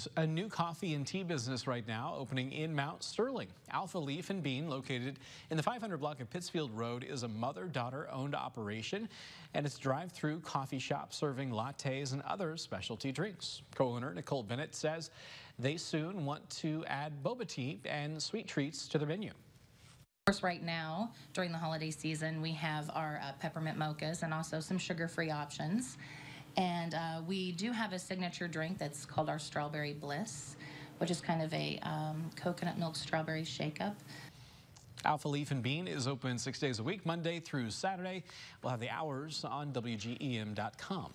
There's a new coffee and tea business right now opening in Mount Sterling. Alpha Leaf and Bean, located in the 500 block of Pittsfield Road, is a mother-daughter owned operation, and it's a drive-through coffee shop serving lattes and other specialty drinks. Co-owner Nicole Bennett says they soon want to add boba tea and sweet treats to their menu. Of course, right now, during the holiday season, we have our uh, peppermint mochas and also some sugar-free options. And uh, we do have a signature drink that's called our Strawberry Bliss, which is kind of a um, coconut milk strawberry shake-up. Alpha Leaf and Bean is open six days a week, Monday through Saturday. We'll have the hours on WGEM.com.